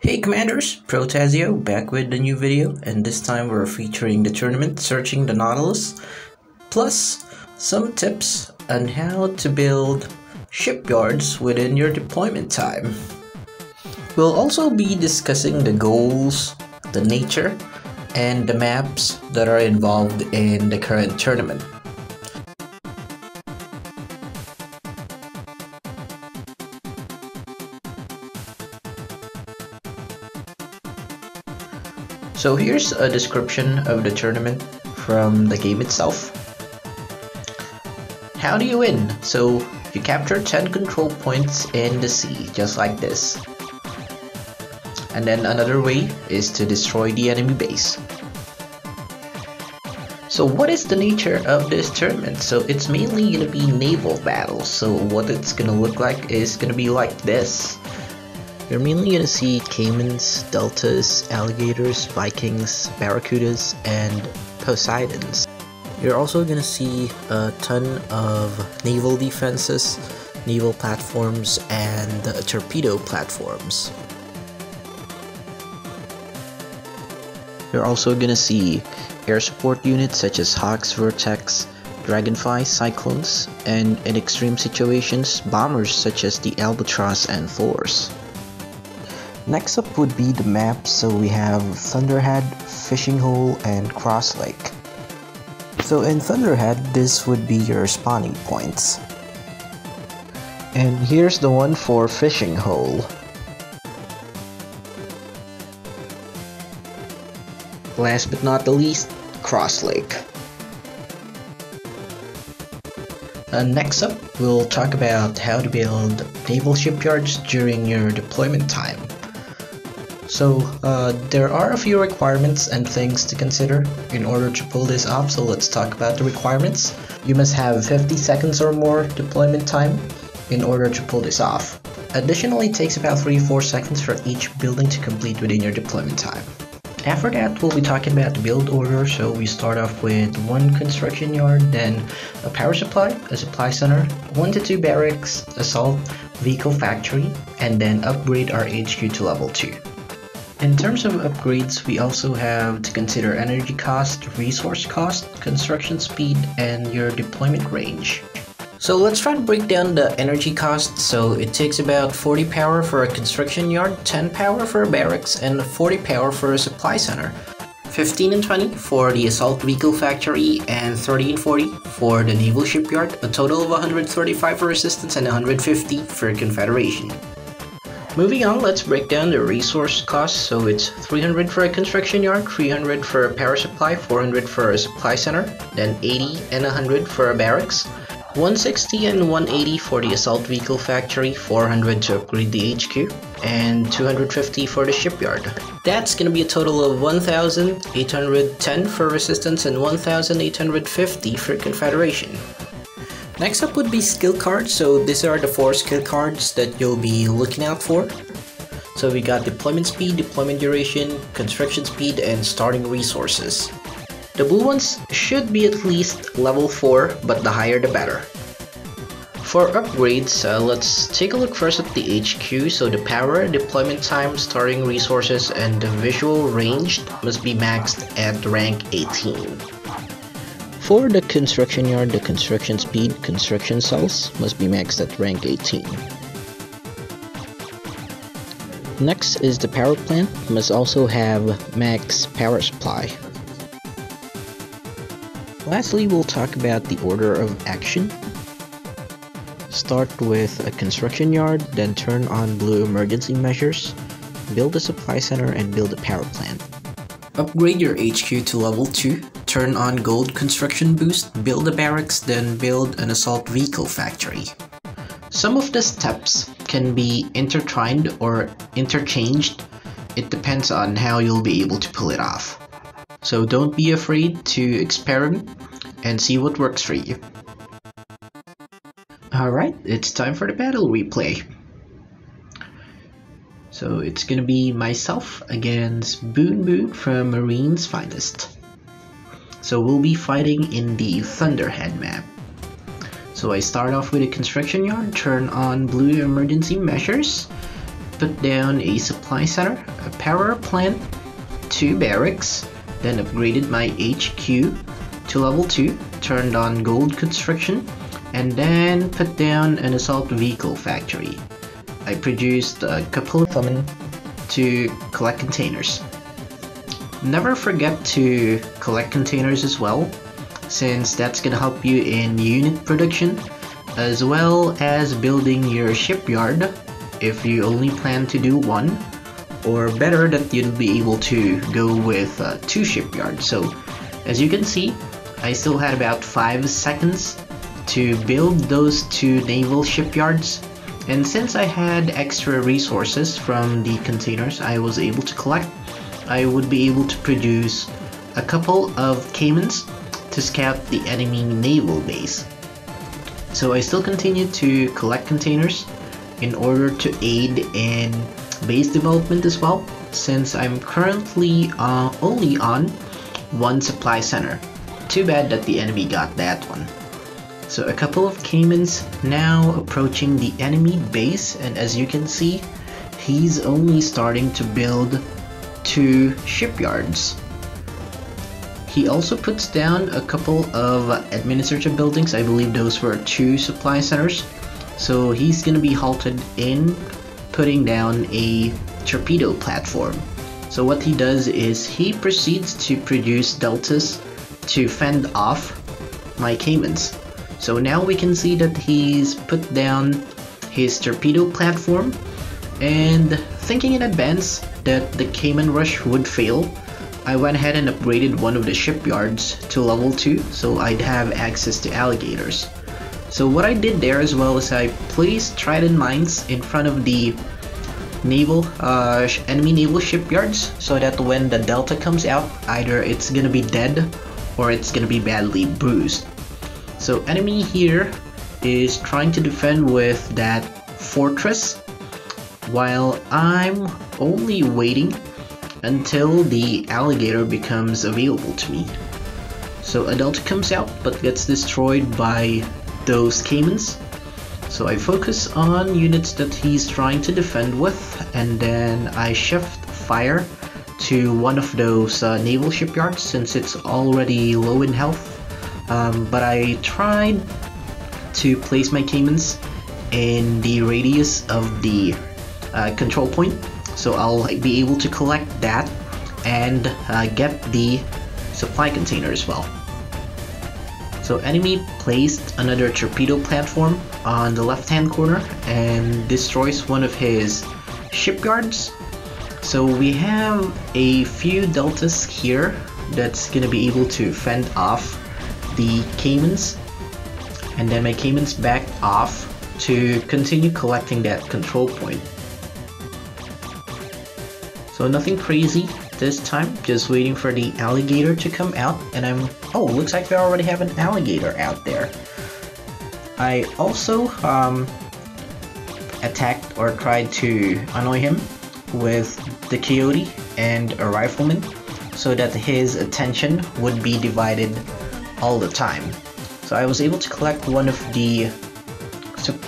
Hey Commanders, Pro-Tah-Zzio back with a new video and this time we're featuring the tournament Searching the Nautilus plus some tips on how to build shipyards within your deployment time. We'll also be discussing the goals, the nature, and the maps that are involved in the current tournament. So here's a description of the tournament from the game itself. How do you win? So you capture 10 control points in the sea, just like this. And then another way is to destroy the enemy base. So what is the nature of this tournament? So it's mainly to be naval battles. So what it's to look like is to be like this. You're mainly going to see caimans, deltas, alligators, vikings, barracudas, and poseidons. You're also going to see a ton of naval defenses, naval platforms, and torpedo platforms. You're also going to see air support units such as Hawks, Vertex, Dragonfly, Cyclones, and in extreme situations, bombers such as the Albatross and Thors. Next up would be the map, so we have Thunderhead, Fishing Hole, and Cross Lake. So in Thunderhead, this would be your spawning points. And here's the one for Fishing Hole. Last but not the least, Cross Lake. Uh, next up, we'll talk about how to build naval shipyards during your deployment time. So uh, there are a few requirements and things to consider in order to pull this off, so let's talk about the requirements. You must have 50 seconds or more deployment time in order to pull this off. Additionally, it takes about 3-4 seconds for each building to complete within your deployment time. After that, we'll be talking about the build order, so we start off with one construction yard, then a power supply, a supply center, one to two barracks, assault vehicle factory, and then upgrade our HQ to level 2. In terms of upgrades, we also have to consider energy cost, resource cost, construction speed, and your deployment range. So let's try to break down the energy cost. So it takes about 40 power for a construction yard, 10 power for a barracks, and 40 power for a supply center. 15 and 20 for the assault vehicle factory, and 30 and 40 for the naval shipyard, a total of 135 for resistance and 150 for confederation. Moving on, let's break down the resource costs. So it's 300 for a construction yard, 300 for a power supply, 400 for a supply center, then 80 and 100 for a barracks, 160 and 180 for the assault vehicle factory, 400 to upgrade the HQ, and 250 for the shipyard. That's gonna be a total of 1,810 for resistance and 1,850 for confederation. Next up would be skill cards. So these are the four skill cards that you'll be looking out for. So we got deployment speed, deployment duration, construction speed, and starting resources. The blue ones should be at least level 4, but the higher the better. For upgrades, uh, let's take a look first at the HQ. So the power, deployment time, starting resources, and the visual range must be maxed at rank 18. For the construction yard, the construction speed, construction cells must be maxed at rank 18. Next is the power plant, must also have max power supply. Lastly, we'll talk about the order of action. Start with a construction yard, then turn on blue emergency measures, build a supply center, and build a power plant. Upgrade your HQ to level 2 turn on gold construction boost, build a barracks, then build an assault vehicle factory. Some of the steps can be intertwined or interchanged. It depends on how you'll be able to pull it off. So don't be afraid to experiment and see what works for you. Alright, it's time for the battle replay. So it's gonna be myself against boonboon from Marine's Finest. So we'll be fighting in the Thunderhead map. So I start off with a construction yard, turn on blue emergency measures, put down a supply center, a power plant, two barracks, then upgraded my HQ to level 2, turned on gold construction, and then put down an assault vehicle factory. I produced a couple of them to collect containers. Never forget to collect containers as well, since that's gonna help you in unit production, as well as building your shipyard if you only plan to do one, or better that you'll be able to go with uh, two shipyards. So as you can see, I still had about 5 seconds to build those two naval shipyards and since I had extra resources from the containers I was able to collect, I would be able to produce a couple of Caimans to scout the enemy naval base. So I still continue to collect containers in order to aid in base development as well since I'm currently uh, only on one supply center. Too bad that the enemy got that one. So a couple of Caimans now approaching the enemy base and as you can see he's only starting to build two shipyards. He also puts down a couple of administrative buildings, I believe those were two supply centers. So he's gonna be halted in putting down a torpedo platform. So what he does is he proceeds to produce deltas to fend off my Caimans. So now we can see that he's put down his torpedo platform and thinking in advance that the Caiman Rush would fail, I went ahead and upgraded one of the shipyards to level 2 so I'd have access to alligators. So what I did there as well is I placed trident mines in front of the naval uh, enemy naval shipyards so that when the delta comes out either it's gonna be dead or it's gonna be badly bruised. So enemy here is trying to defend with that fortress while I'm only waiting until the alligator becomes available to me. So a delta comes out but gets destroyed by those caimans. So I focus on units that he's trying to defend with and then I shift fire to one of those uh, naval shipyards since it's already low in health um, but I tried to place my Caimans in the radius of the uh, control point so I'll be able to collect that and uh, get the supply container as well. So enemy placed another torpedo platform on the left hand corner and destroys one of his shipyards. So we have a few deltas here that's gonna be able to fend off the Caimans and then my Caimans back off to continue collecting that control point. So nothing crazy this time, just waiting for the alligator to come out and I'm... Oh, looks like we already have an alligator out there. I also um, attacked or tried to annoy him with the coyote and a rifleman so that his attention would be divided all the time. So I was able to collect one of the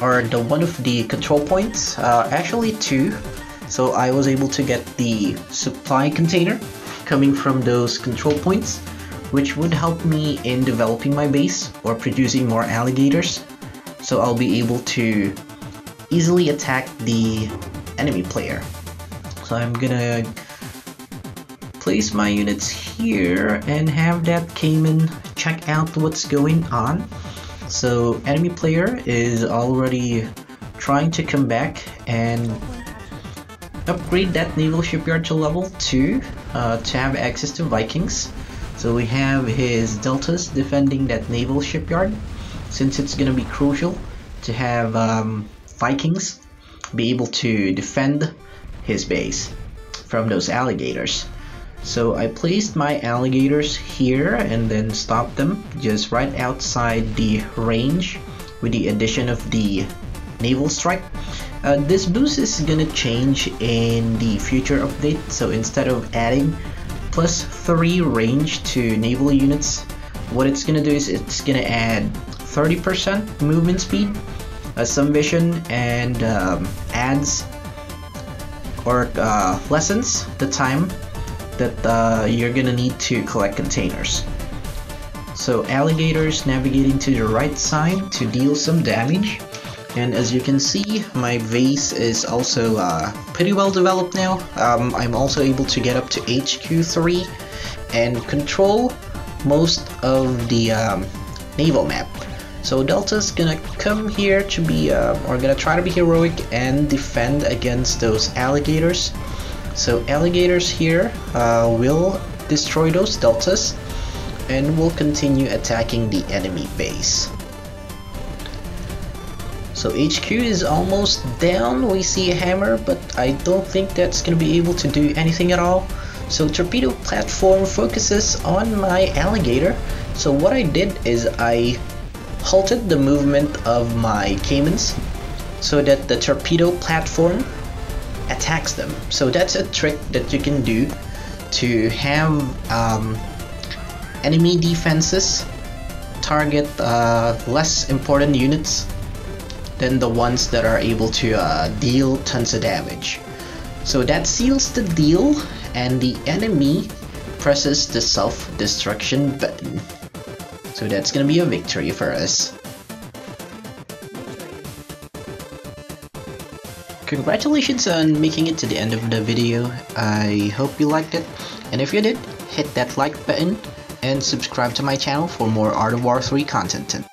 or the one of the control points, uh, actually two. So I was able to get the supply container coming from those control points, which would help me in developing my base or producing more alligators. So I'll be able to easily attack the enemy player. So I'm gonna place my units here and have that Caiman check out what's going on. So enemy player is already trying to come back and upgrade that naval shipyard to level 2 uh, to have access to Vikings. So we have his deltas defending that naval shipyard since it's gonna be crucial to have um, Vikings be able to defend his base from those alligators. So I placed my alligators here and then stopped them just right outside the range with the addition of the naval strike. Uh, this boost is gonna change in the future update so instead of adding plus 3 range to naval units what it's gonna do is it's gonna add 30% movement speed, uh, some vision and um, adds or uh, lessens the time that uh, you're gonna need to collect containers. So alligators navigating to the right side to deal some damage. And as you can see, my vase is also uh, pretty well developed now. Um, I'm also able to get up to HQ3 and control most of the um, naval map. So Delta's gonna come here to be, uh, or gonna try to be heroic and defend against those alligators. So alligators here uh, will destroy those Deltas and will continue attacking the enemy base. So HQ is almost down, we see a hammer, but I don't think that's gonna be able to do anything at all. So torpedo platform focuses on my alligator. So what I did is I halted the movement of my Caimans so that the torpedo platform attacks them. So that's a trick that you can do to have um, enemy defenses target uh, less important units than the ones that are able to uh, deal tons of damage. So that seals the deal and the enemy presses the self-destruction button. So that's gonna be a victory for us. Congratulations on making it to the end of the video. I hope you liked it. And if you did, hit that like button and subscribe to my channel for more Art of War 3 content.